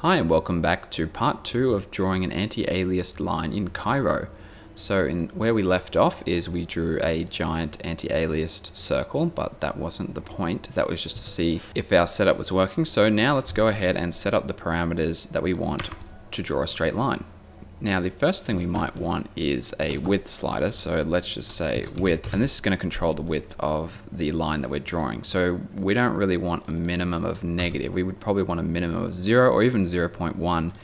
Hi and welcome back to part two of drawing an anti-aliased line in Cairo. So in where we left off is we drew a giant anti-aliased circle, but that wasn't the point. That was just to see if our setup was working. So now let's go ahead and set up the parameters that we want to draw a straight line. Now the first thing we might want is a width slider. So let's just say width, and this is going to control the width of the line that we're drawing. So we don't really want a minimum of negative. We would probably want a minimum of zero or even 0.1.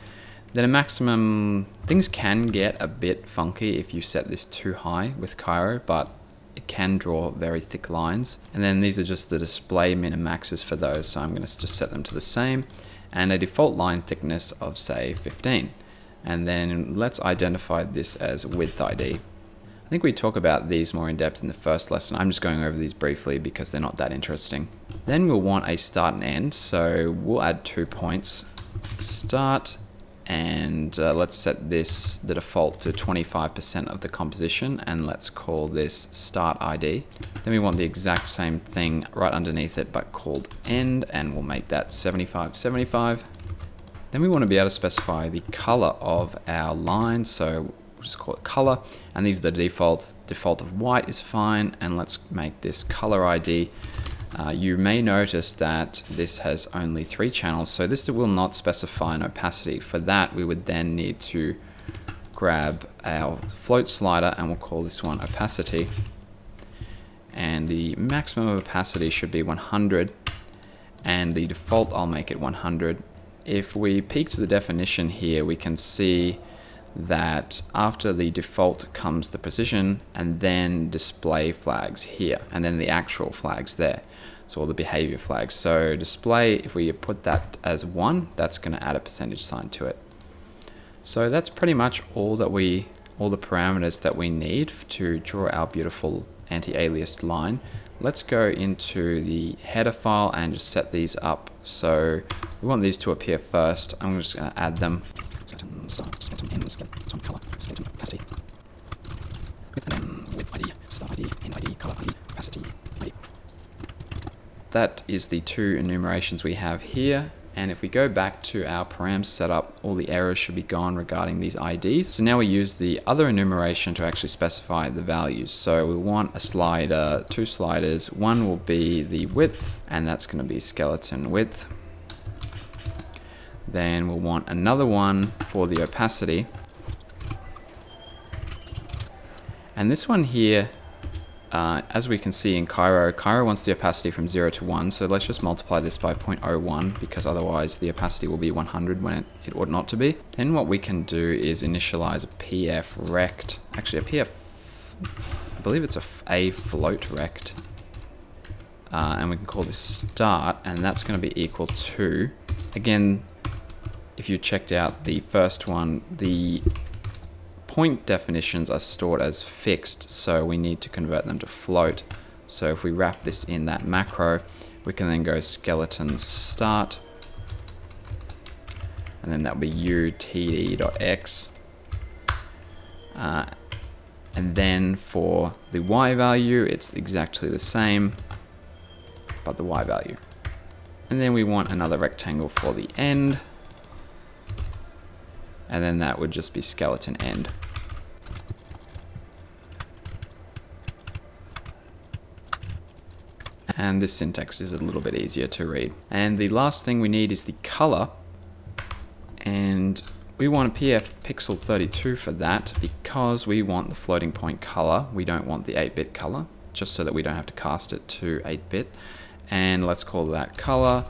Then a maximum, things can get a bit funky if you set this too high with Cairo, but it can draw very thick lines. And then these are just the display min and maxes for those. So I'm going to just set them to the same and a default line thickness of say 15 and then let's identify this as width ID. I think we talk about these more in depth in the first lesson. I'm just going over these briefly because they're not that interesting. Then we'll want a start and end, so we'll add two points. Start and uh, let's set this the default to 25% of the composition and let's call this start ID. Then we want the exact same thing right underneath it but called end and we'll make that 75 75 then we want to be able to specify the color of our line. So we'll just call it color. And these are the defaults. Default of white is fine. And let's make this color ID. Uh, you may notice that this has only three channels. So this will not specify an opacity. For that, we would then need to grab our float slider and we'll call this one opacity. And the maximum opacity should be 100 and the default I'll make it 100 if we peek to the definition here, we can see that after the default comes the position and then display flags here and then the actual flags there. So all the behavior flags. So display if we put that as one that's going to add a percentage sign to it. So that's pretty much all that we all the parameters that we need to draw our beautiful anti-aliased line let's go into the header file and just set these up so we want these to appear first. I'm just going to add them. That is the two enumerations we have here. And if we go back to our param setup, all the errors should be gone regarding these IDs. So now we use the other enumeration to actually specify the values. So we want a slider, two sliders. One will be the width, and that's going to be skeleton width. Then we'll want another one for the opacity. And this one here, uh, as we can see in Cairo, Cairo wants the opacity from 0 to 1, so let's just multiply this by 0.01 because otherwise the opacity will be 100 when it, it ought not to be. Then what we can do is initialize a pf rect, actually a pf, I believe it's a, a float rect, uh, and we can call this start, and that's going to be equal to, again, if you checked out the first one, the point definitions are stored as fixed, so we need to convert them to float. So if we wrap this in that macro, we can then go skeleton start, and then that'll be utd.x. Uh, and then for the y value, it's exactly the same, but the y value. And then we want another rectangle for the end and then that would just be skeleton end. And this syntax is a little bit easier to read. And the last thing we need is the color. And we want a PF pixel 32 for that because we want the floating point color. We don't want the 8-bit color, just so that we don't have to cast it to 8-bit. And let's call that color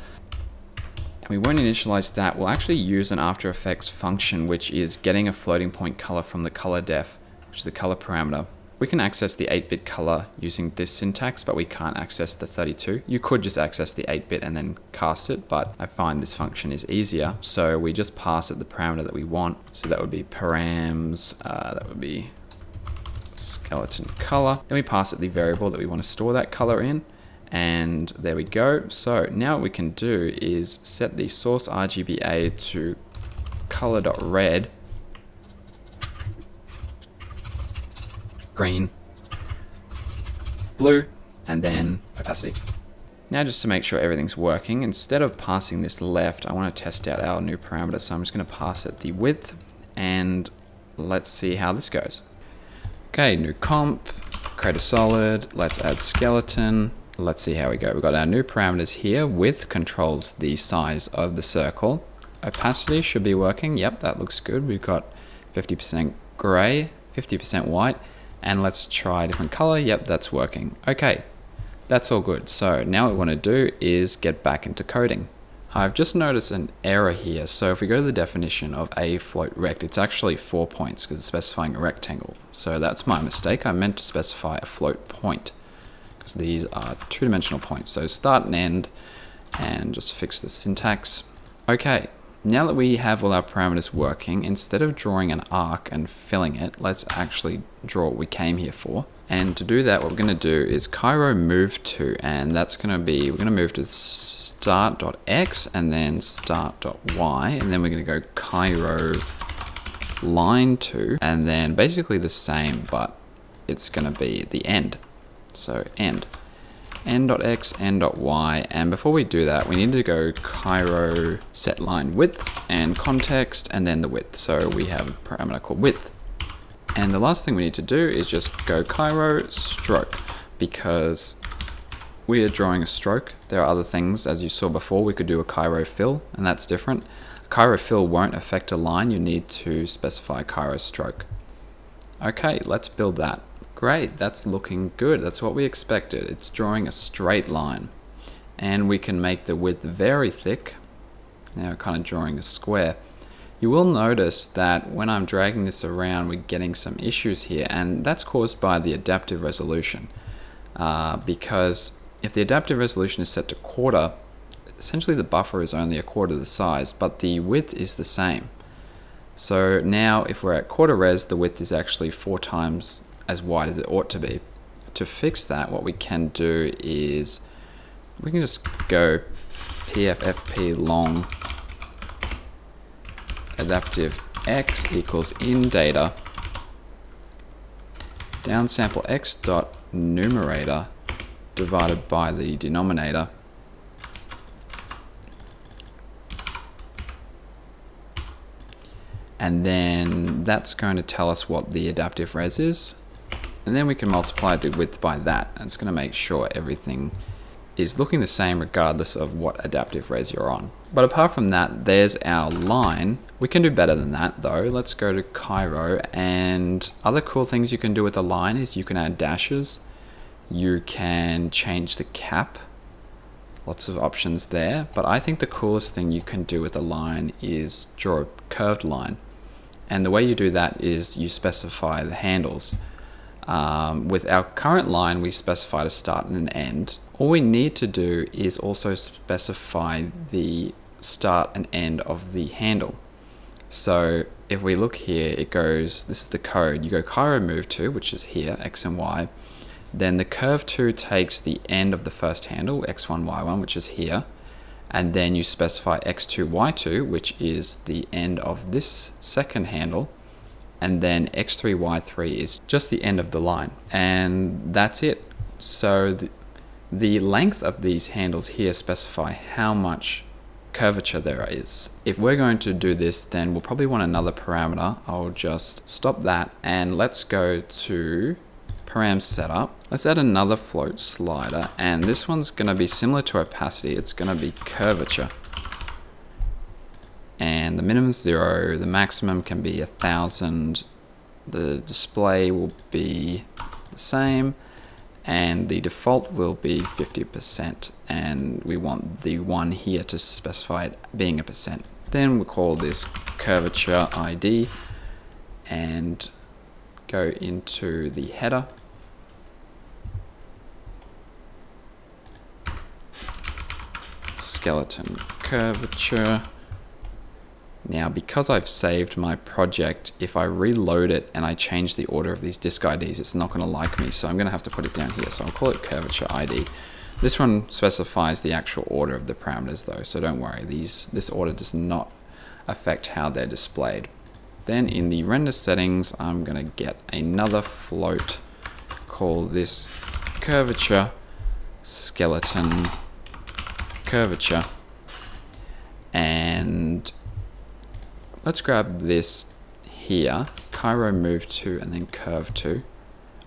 we won't initialize that. We'll actually use an After Effects function, which is getting a floating point color from the color def, which is the color parameter. We can access the 8-bit color using this syntax, but we can't access the 32. You could just access the 8-bit and then cast it, but I find this function is easier. So we just pass it the parameter that we want. So that would be params, uh, that would be skeleton color. Then we pass it the variable that we want to store that color in. And there we go. So now what we can do is set the source RGBA to color.red, green, blue, and then opacity. Now just to make sure everything's working, instead of passing this left, I want to test out our new parameter. So I'm just going to pass it the width and let's see how this goes. Okay, new comp, create a solid, let's add skeleton. Let's see how we go. We've got our new parameters here. Width controls the size of the circle. Opacity should be working. Yep, that looks good. We've got 50% gray, 50% white, and let's try a different color. Yep, that's working. Okay, that's all good. So now what we want to do is get back into coding. I've just noticed an error here. So if we go to the definition of a float rect, it's actually four points because it's specifying a rectangle. So that's my mistake. I meant to specify a float point because these are two-dimensional points. So start and end and just fix the syntax. Okay, now that we have all our parameters working, instead of drawing an arc and filling it, let's actually draw what we came here for. And to do that, what we're going to do is Cairo move to, and that's going to be, we're going to move to start.x and then start.y, and then we're going to go Cairo line to, and then basically the same, but it's going to be the end. So end n.x, n.y, and before we do that, we need to go Cairo set line width and context, and then the width. So we have a parameter called width. And the last thing we need to do is just go Cairo stroke because we are drawing a stroke. There are other things, as you saw before, we could do a Cairo fill, and that's different. Cairo fill won't affect a line, you need to specify Cairo stroke. Okay, let's build that. Great, that's looking good. That's what we expected. It's drawing a straight line. And we can make the width very thick. Now kind of drawing a square. You will notice that when I'm dragging this around, we're getting some issues here, and that's caused by the adaptive resolution. Uh, because if the adaptive resolution is set to quarter, essentially the buffer is only a quarter the size, but the width is the same. So now if we're at quarter res, the width is actually four times as wide as it ought to be. To fix that, what we can do is we can just go pffp long adaptive x equals in data downsample x dot numerator divided by the denominator and then that's going to tell us what the adaptive res is and then we can multiply the width by that and it's going to make sure everything is looking the same regardless of what adaptive res you're on. But apart from that, there's our line. We can do better than that though. Let's go to Cairo and other cool things you can do with the line is you can add dashes. You can change the cap. Lots of options there. But I think the coolest thing you can do with a line is draw a curved line. And the way you do that is you specify the handles. Um, with our current line, we specified a start and an end. All we need to do is also specify the start and end of the handle. So if we look here, it goes, this is the code. You go Cairo move to, which is here, X and Y. Then the curve to takes the end of the first handle, X1, Y1, which is here. And then you specify X2, Y2, which is the end of this second handle and then x3, y3 is just the end of the line. And that's it. So the, the length of these handles here specify how much curvature there is. If we're going to do this, then we'll probably want another parameter. I'll just stop that and let's go to param setup. Let's add another float slider and this one's gonna be similar to opacity. It's gonna be curvature and the minimum is zero, the maximum can be a thousand, the display will be the same, and the default will be 50%, and we want the one here to specify it being a percent. Then we'll call this curvature ID, and go into the header, skeleton curvature now, because I've saved my project, if I reload it and I change the order of these disk IDs, it's not going to like me. So I'm going to have to put it down here. So I'll call it curvature ID. This one specifies the actual order of the parameters though, so don't worry. These This order does not affect how they're displayed. Then in the render settings, I'm going to get another float, call this curvature skeleton curvature. And let's grab this here, Cairo move to and then curve to.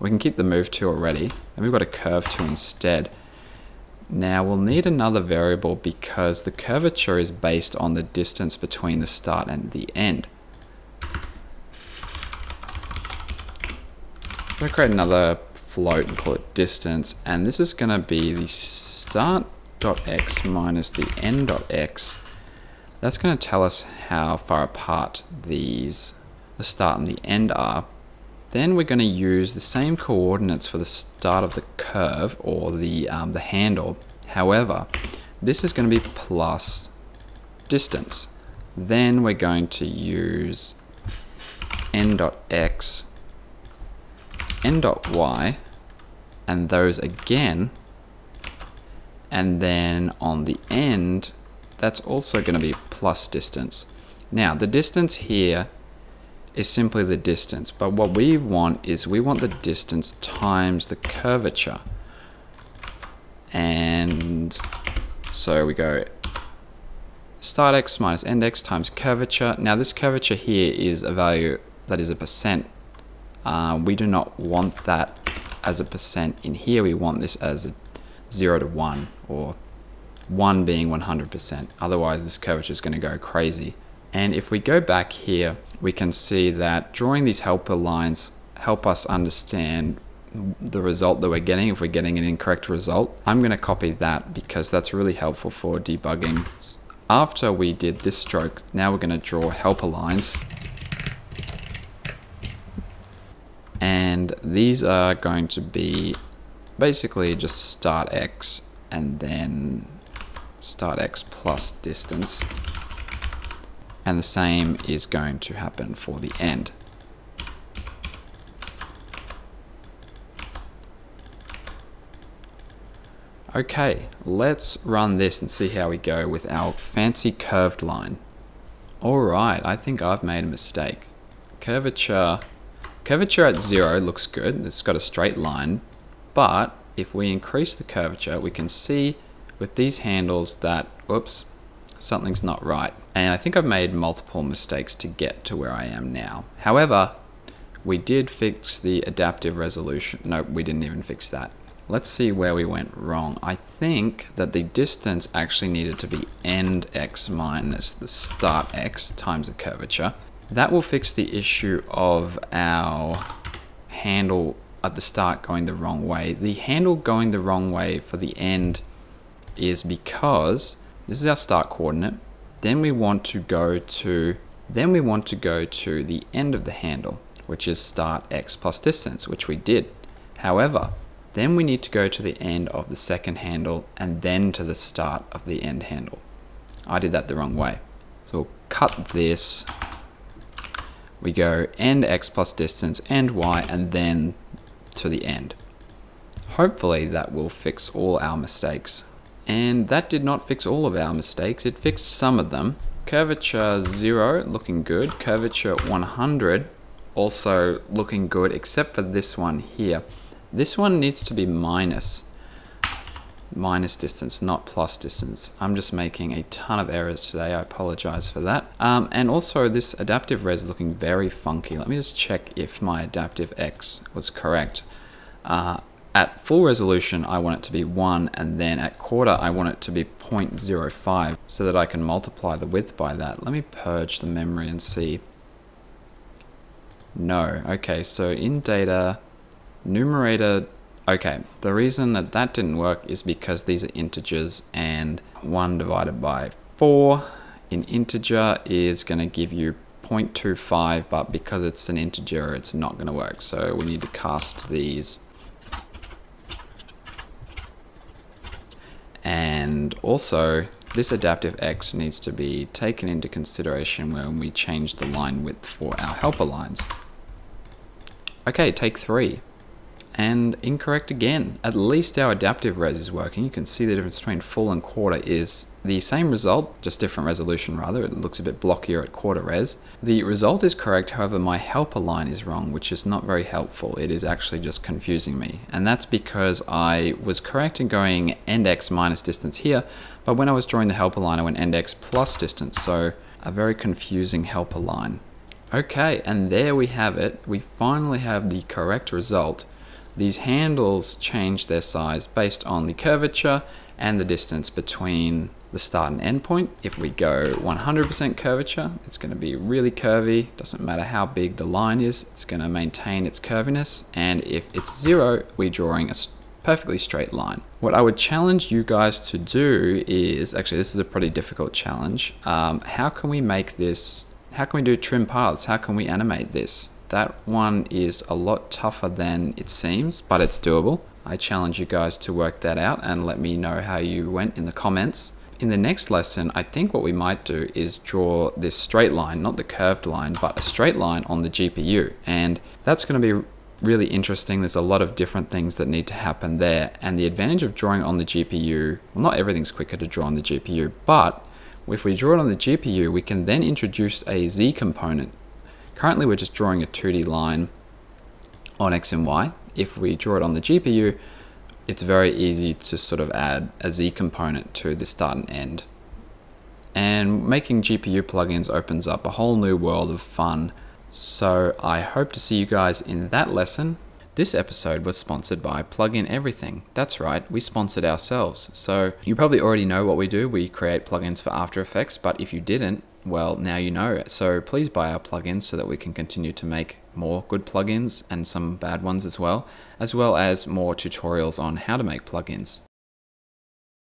We can keep the move to already, and we've got a curve to instead. Now we'll need another variable because the curvature is based on the distance between the start and the end. So create another float and call it distance, and this is going to be the start.x minus the end.x. That's going to tell us how far apart these, the start and the end are. Then we're going to use the same coordinates for the start of the curve or the, um, the handle. However, this is going to be plus distance. Then we're going to use n dot x, n dot y, and those again. And then on the end, that's also going to be plus distance. Now, the distance here is simply the distance. But what we want is we want the distance times the curvature. And so we go start x minus end x times curvature. Now this curvature here is a value that is a percent. Uh, we do not want that as a percent in here. We want this as a 0 to 1 or 1 being 100%. Otherwise this curvature is going to go crazy. And if we go back here we can see that drawing these helper lines help us understand the result that we're getting if we're getting an incorrect result. I'm going to copy that because that's really helpful for debugging. After we did this stroke, now we're going to draw helper lines. And these are going to be basically just start x and then start x plus distance and the same is going to happen for the end. Okay, let's run this and see how we go with our fancy curved line. Alright, I think I've made a mistake. Curvature, curvature at zero looks good, it's got a straight line, but if we increase the curvature, we can see with these handles that, whoops, something's not right. And I think I've made multiple mistakes to get to where I am now. However, we did fix the adaptive resolution. No, we didn't even fix that. Let's see where we went wrong. I think that the distance actually needed to be end x minus the start x times the curvature. That will fix the issue of our handle at the start going the wrong way. The handle going the wrong way for the end is because this is our start coordinate. Then we want to go to then we want to go to the end of the handle, which is start x plus distance, which we did. However, then we need to go to the end of the second handle and then to the start of the end handle. I did that the wrong way. So we'll cut this. We go end x plus distance, end y, and then to the end. Hopefully that will fix all our mistakes. And that did not fix all of our mistakes, it fixed some of them. Curvature 0, looking good. Curvature 100, also looking good, except for this one here. This one needs to be minus, minus distance, not plus distance. I'm just making a ton of errors today, I apologize for that. Um, and also this adaptive res looking very funky. Let me just check if my adaptive X was correct. Uh, at full resolution, I want it to be 1, and then at quarter, I want it to be 0.05, so that I can multiply the width by that. Let me purge the memory and see. No. Okay, so in data, numerator... Okay, the reason that that didn't work is because these are integers, and 1 divided by 4 in integer is going to give you 0.25, but because it's an integer, it's not going to work. So we need to cast these And also, this adaptive X needs to be taken into consideration when we change the line width for our helper lines. Okay, take three. And incorrect again. At least our adaptive res is working. You can see the difference between full and quarter is the same result, just different resolution rather. It looks a bit blockier at quarter res. The result is correct, however my helper line is wrong, which is not very helpful. It is actually just confusing me. And that's because I was correct in going end x minus distance here, but when I was drawing the helper line I went end x plus distance, so a very confusing helper line. Okay, and there we have it. We finally have the correct result these handles change their size based on the curvature and the distance between the start and end point. If we go 100% curvature, it's going to be really curvy. Doesn't matter how big the line is, it's going to maintain its curviness. And if it's zero, we're drawing a perfectly straight line. What I would challenge you guys to do is, actually this is a pretty difficult challenge. Um, how can we make this, how can we do trim paths? How can we animate this? That one is a lot tougher than it seems, but it's doable. I challenge you guys to work that out and let me know how you went in the comments. In the next lesson, I think what we might do is draw this straight line, not the curved line, but a straight line on the GPU. And that's going to be really interesting. There's a lot of different things that need to happen there. And the advantage of drawing on the GPU, well, not everything's quicker to draw on the GPU, but if we draw it on the GPU, we can then introduce a Z component Currently we're just drawing a 2D line on X and Y. If we draw it on the GPU, it's very easy to sort of add a Z component to the start and end. And making GPU plugins opens up a whole new world of fun. So I hope to see you guys in that lesson. This episode was sponsored by Plugin Everything. That's right, we sponsored ourselves. So you probably already know what we do. We create plugins for After Effects, but if you didn't, well, now you know. So please buy our plugins so that we can continue to make more good plugins and some bad ones as well, as well as more tutorials on how to make plugins.